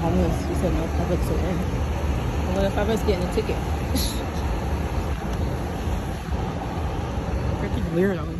homeless. He said no public so in. I wonder if I was getting a ticket? Freaking weirdo.